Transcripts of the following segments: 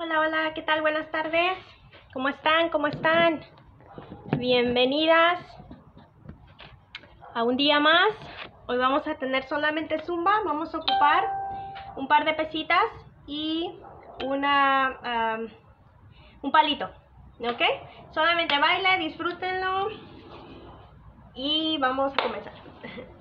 Hola, hola, ¿qué tal? Buenas tardes. ¿Cómo están? ¿Cómo están? Bienvenidas a un día más. Hoy vamos a tener solamente zumba. Vamos a ocupar un par de pesitas y una um, un palito. ¿Ok? Solamente baile, disfrútenlo y vamos a comenzar.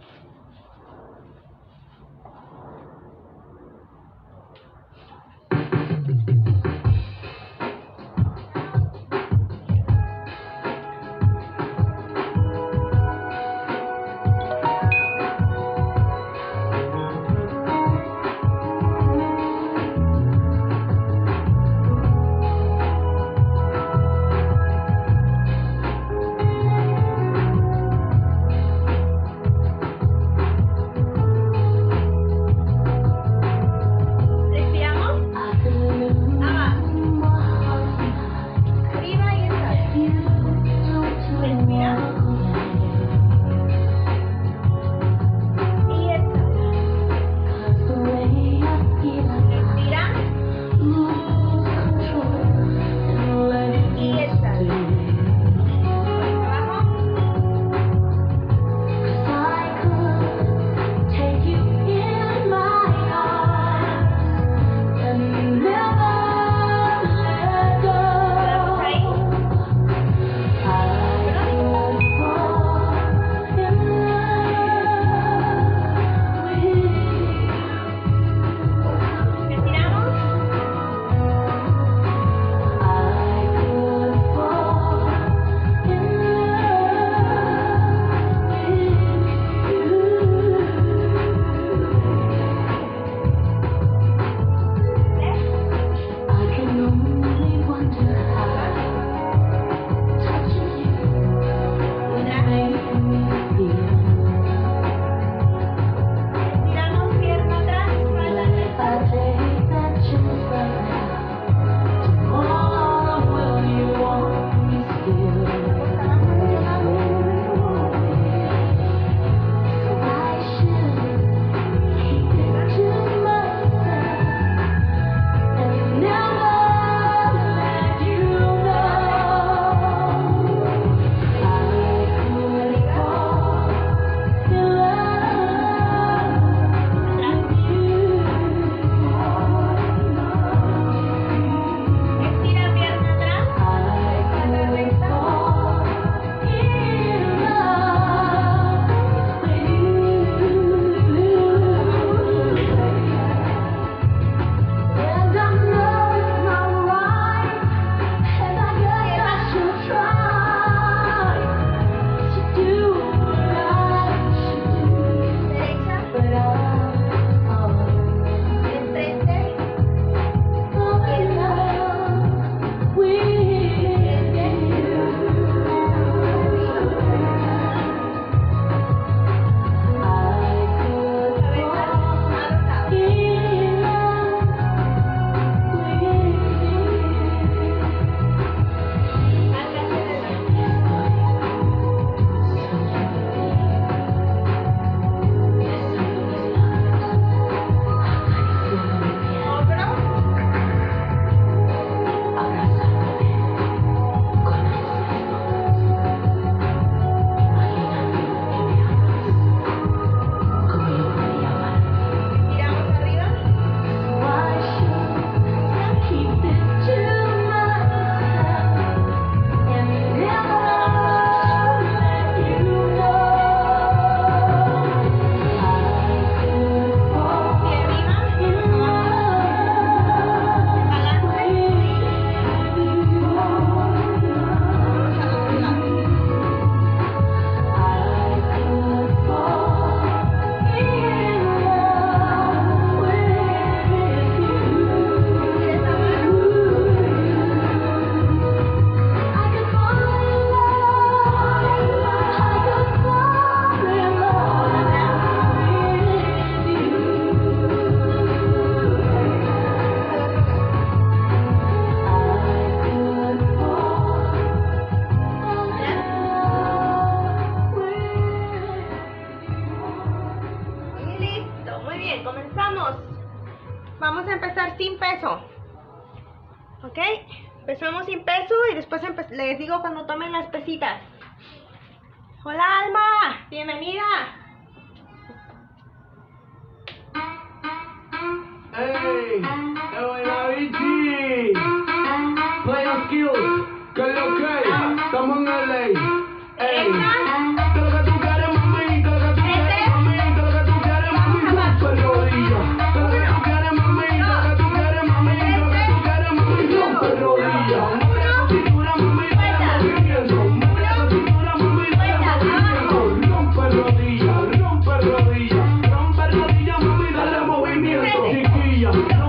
alegria.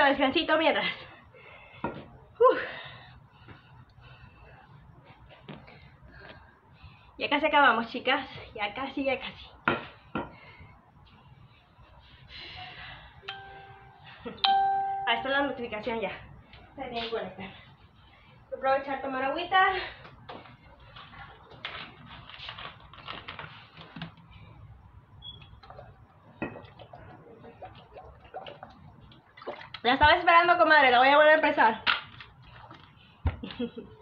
poquito descansito mientras. Ya casi acabamos, chicas. Ya casi, ya casi. Ahí está la notificación ya. Tenía que conectar. Aprovechar tomar agüita. La estaba esperando, comadre. La voy a volver a empezar.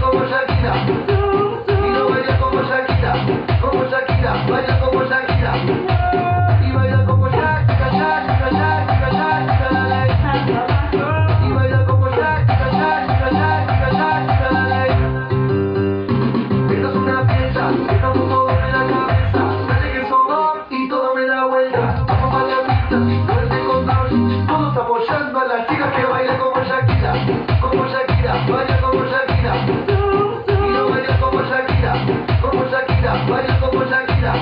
como Shakira. Y no baila como Shakira, como Shakira, baila como Shakira.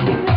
Thank you.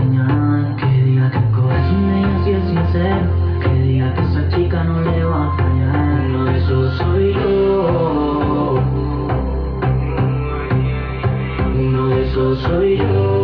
Que diga que coges un niño si es sincero. Que diga que esa chica no le va a fallar. Uno de esos soy yo. Uno de esos soy yo.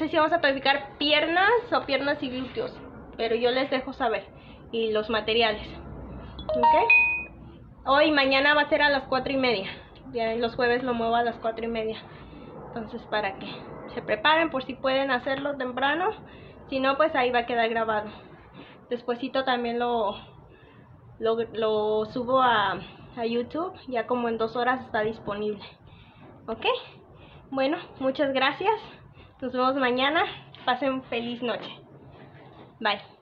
sé si vamos a practicar piernas o piernas y glúteos, pero yo les dejo saber. Y los materiales. ¿Ok? Hoy, mañana va a ser a las 4 y media. Ya los jueves lo muevo a las 4 y media. Entonces, para que se preparen por si pueden hacerlo temprano. Si no, pues ahí va a quedar grabado. Despuésito también lo, lo, subo a, a YouTube. Ya como en dos horas está disponible. ¿Ok? Bueno, muchas gracias. Nos vemos mañana. Pasen feliz noche. Bye.